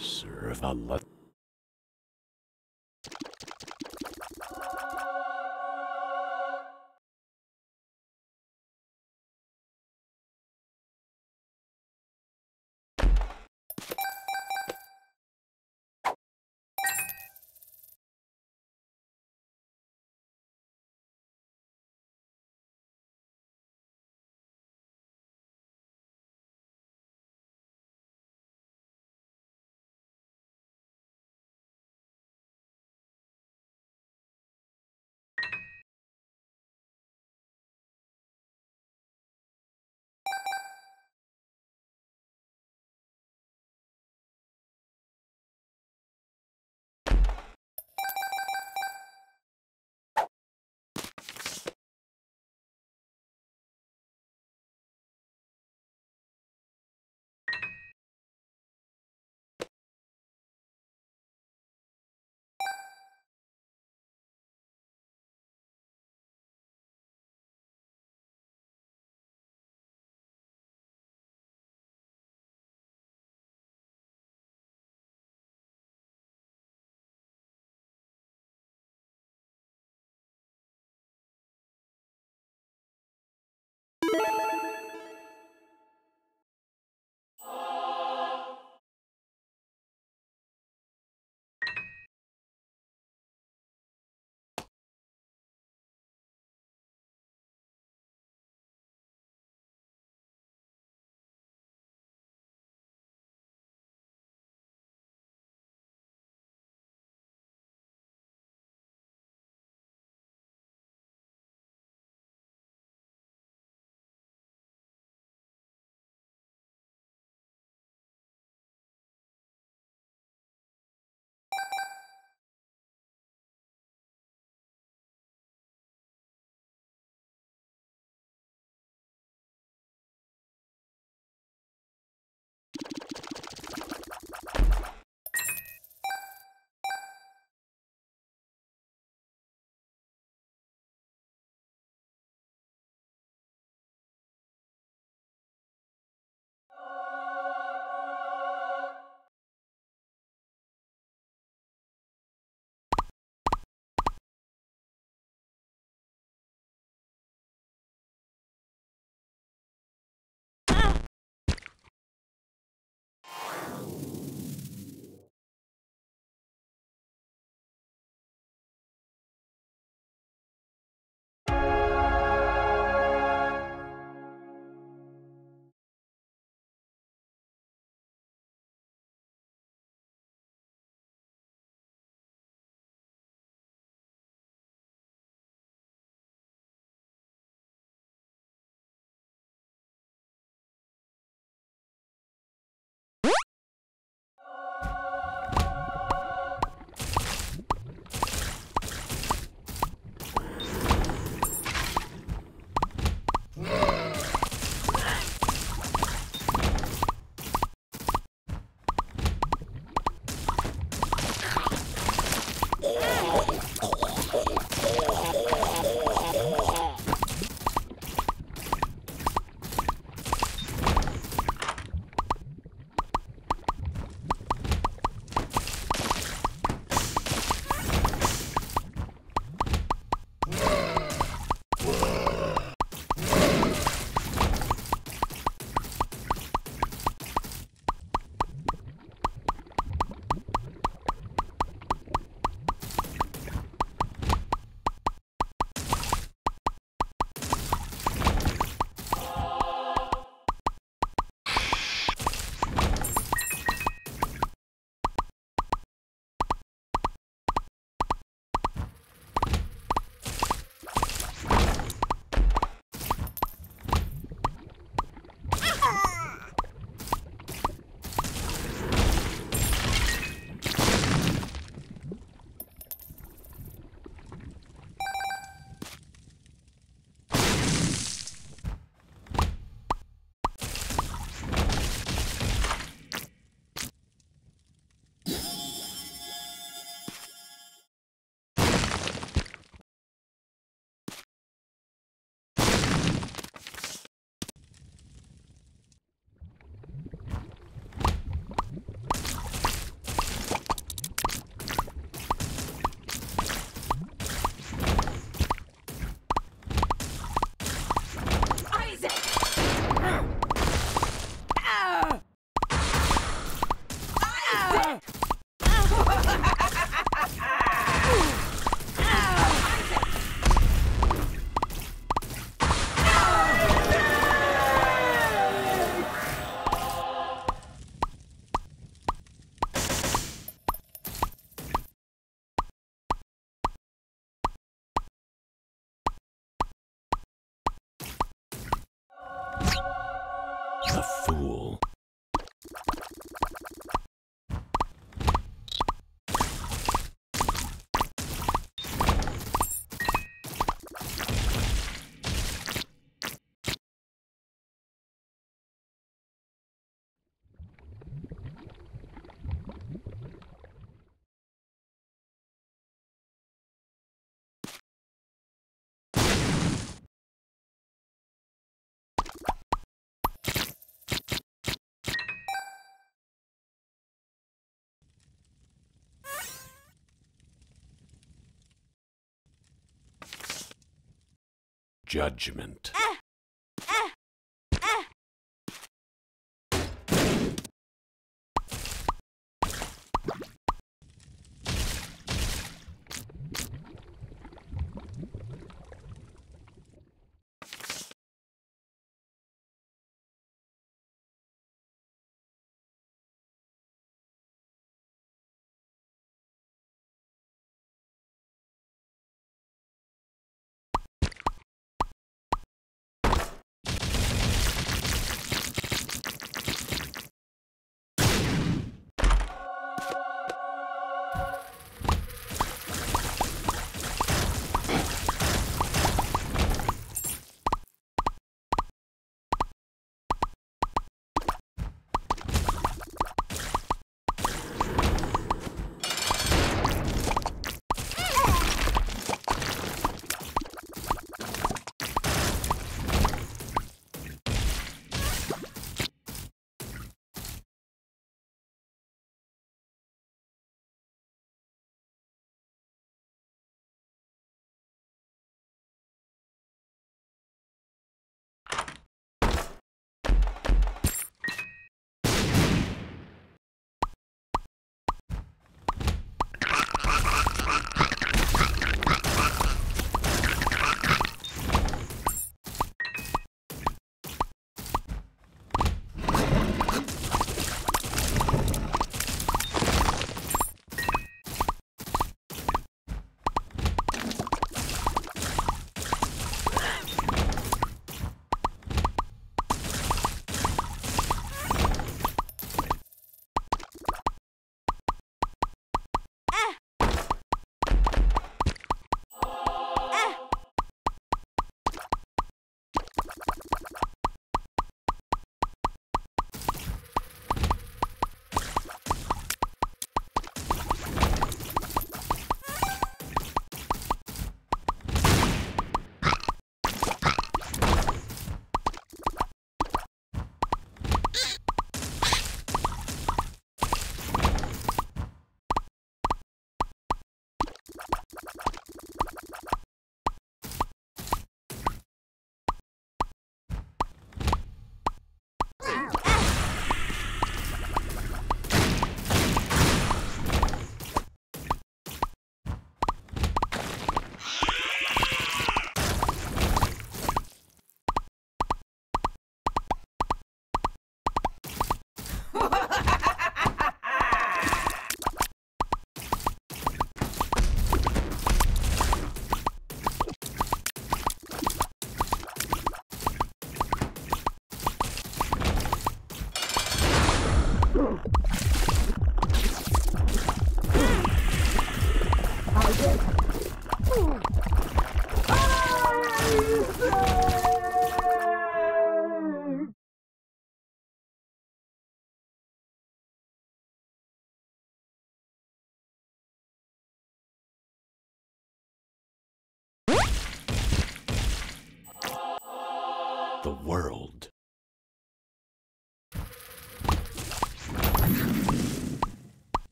serve a judgment.